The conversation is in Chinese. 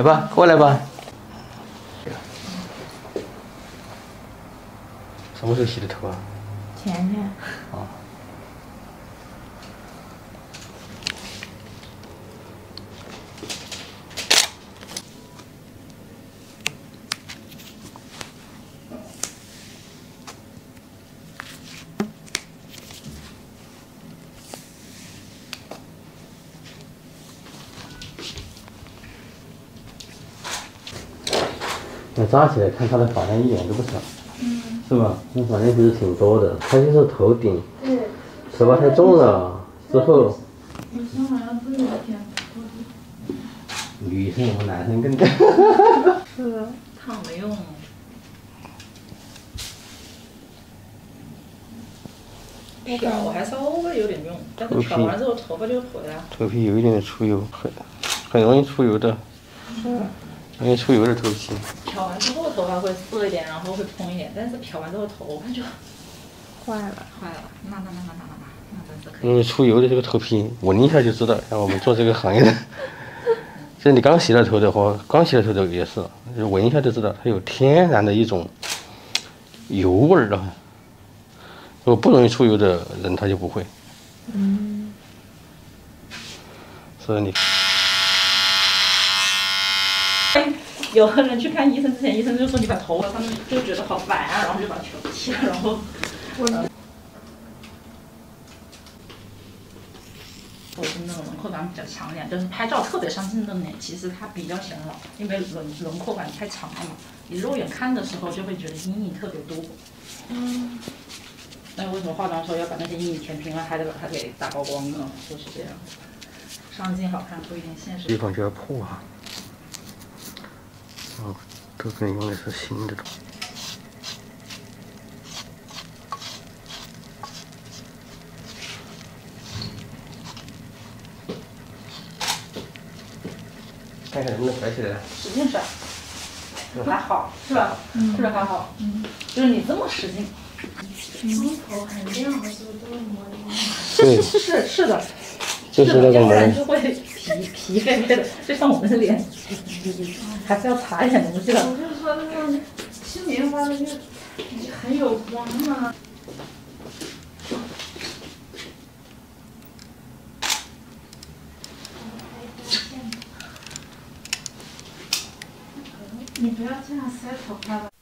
来吧，过来吧。什么时候洗的头啊？前天。啊。那扎起来看他的发量一点都不少，是吧？那发量其实挺多的。他就是头顶，对头发太重了之后。女生好像都有点女生和男生更多。是的，烫没用。漂还稍微有点用，但是漂完之后头发就回来。头皮有一点点出油，很很容易出油的。是。容易出油的头皮。漂完之后头发会涩一点，然后会蓬一点，但是漂完之后头发就坏了，坏了。那那那那那那那真是可以。因为出油的这个头皮，闻一下就知道。像我们做这个行业的，就你刚洗了头的话，刚洗了头的也是，就闻一下就知道，它有天然的一种油味儿的。如果不容易出油的人，他就不会。嗯。所以你。有的人去看医生之前，医生就说你把头发，他们就觉得好烦啊，然后就把全部剃了，然后。我是那种轮廓感比较强一点，就是拍照特别上镜的脸，其实它比较显老，因为轮轮廓感太强了嘛，你肉眼看的时候就会觉得阴影特别多。嗯。那为什么化妆的时候要把那些阴影填平了，还得把它给打高光呢？就是这样，上镜好看不一定现实。地方就要破啊。哦，这边用的是新的。看看能不能甩起来。使劲甩，还好是吧？是不是还好？嗯，就是你这么使劲。光头很亮，是不 是都是磨的？是，是是的，就是那种人就会皮皮黑黑的，就像我们的脸。还是要擦一点东西的。我就说那个新棉花的就很有光嘛。你不要这样塞头发了。